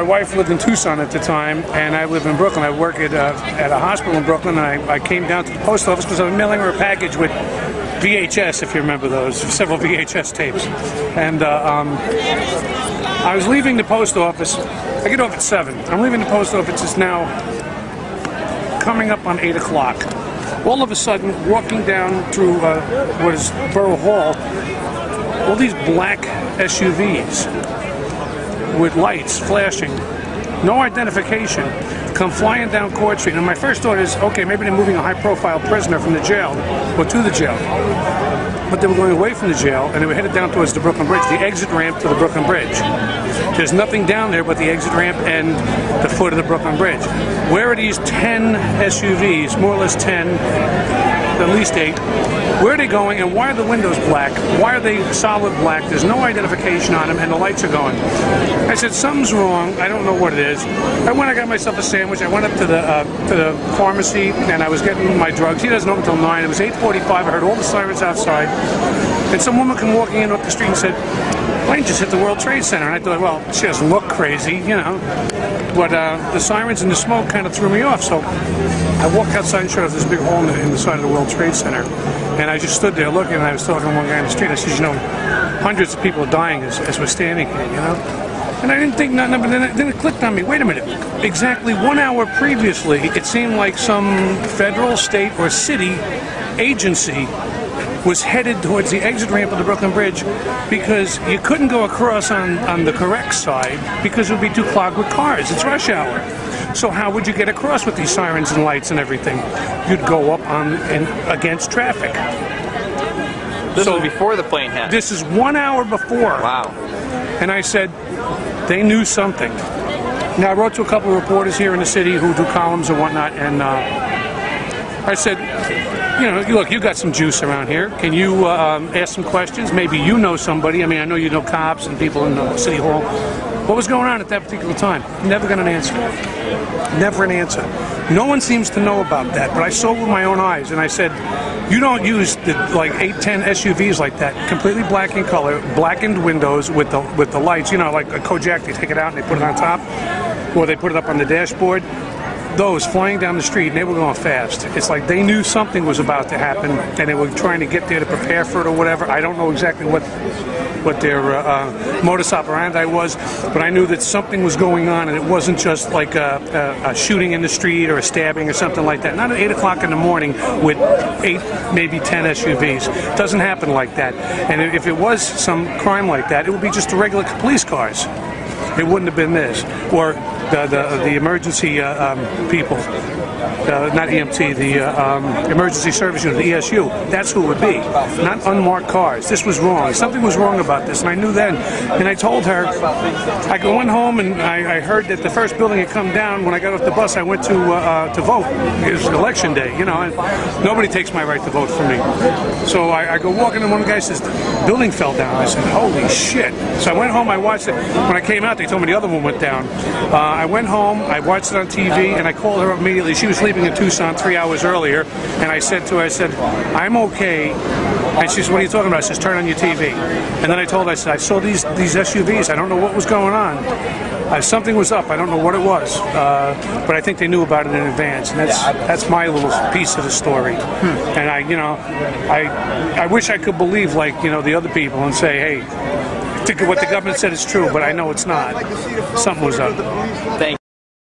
My wife lived in Tucson at the time, and I live in Brooklyn. I work at, uh, at a hospital in Brooklyn, and I, I came down to the post office because I was mailing her a package with VHS, if you remember those, several VHS tapes. And uh, um, I was leaving the post office. I get off at 7. I'm leaving the post office. It's now coming up on 8 o'clock. All of a sudden, walking down through uh, what is Borough Hall, all these black SUVs with lights flashing, no identification, come flying down Court Street. And my first thought is, okay, maybe they're moving a high-profile prisoner from the jail or to the jail. But they were going away from the jail and they were headed down towards the Brooklyn Bridge, the exit ramp to the Brooklyn Bridge. There's nothing down there but the exit ramp and the foot of the Brooklyn Bridge. Where are these 10 SUVs, more or less 10, at least eight, where are they going and why are the windows black? Why are they solid black? There's no identification on them and the lights are going. I said, something's wrong. I don't know what it is. I went, I got myself a sandwich. I went up to the uh, to the pharmacy and I was getting my drugs. He doesn't open until 9. It was 8.45. I heard all the sirens outside. And some woman came walking in up the street and said, plane just hit the World Trade Center. And I thought, well, she doesn't look crazy, you know. But uh, the sirens and the smoke kind of threw me off. So I walked outside and us this big hole in the, in the side of the World Trade Center. And I just stood there looking, and I was talking to one guy in the street. I said, you know, hundreds of people are dying as, as we're standing here, you know? And I didn't think nothing, but then it, then it clicked on me. Wait a minute. Exactly one hour previously, it seemed like some federal, state, or city agency was headed towards the exit ramp of the Brooklyn Bridge because you couldn't go across on, on the correct side because it would be too clogged with cars. It's rush hour. So how would you get across with these sirens and lights and everything? You'd go up on and against traffic. This So- was before the plane hit. This is one hour before. wow. And I said, they knew something. Now, I wrote to a couple of reporters here in the city who do columns and whatnot, and uh, I said, you know, look, you got some juice around here. Can you uh, um, ask some questions? Maybe you know somebody. I mean, I know you know cops and people in the city hall. What was going on at that particular time? Never got an answer. Never an answer. No one seems to know about that, but I saw it with my own eyes, and I said, you don't use the like 810 SUVs like that, completely black in color, blackened windows with the with the lights. You know, like a Kojak, they take it out and they put it on top, or they put it up on the dashboard. Those flying down the street, and they were going fast. It's like they knew something was about to happen, and they were trying to get there to prepare for it or whatever. I don't know exactly what what their uh, uh, modus operandi was, but I knew that something was going on, and it wasn't just like a, a, a shooting in the street or a stabbing or something like that. Not at 8 o'clock in the morning with eight, maybe 10 SUVs. It doesn't happen like that. And if it was some crime like that, it would be just the regular police cars. It wouldn't have been this, or the the, the emergency uh, um, people, uh, not EMT, the uh, um, emergency service unit, the ESU. That's who it would be, not unmarked cars. This was wrong. Something was wrong about this, and I knew then. And I told her. I went home and I, I heard that the first building had come down. When I got off the bus, I went to uh, uh, to vote. It was election day, you know, and nobody takes my right to vote from me. So I, I go walking, and one guy says, "The building fell down." I said, "Holy shit!" So I went home. I watched it. When I came out, they told me the other one went down. Uh, I went home. I watched it on TV, and I called her immediately. She was sleeping in Tucson three hours earlier, and I said to her, "I said, I'm okay." And she said, "What are you talking about?" I says, "Turn on your TV." And then I told her, I said, "I saw these these SUVs. I don't know what was going on. Uh, something was up. I don't know what it was, uh, but I think they knew about it in advance, and that's that's my little piece of the story. And I, you know, I I wish I could believe like you know the other people and say, hey, what the government said is true, but I know it's not. Something was up. Thank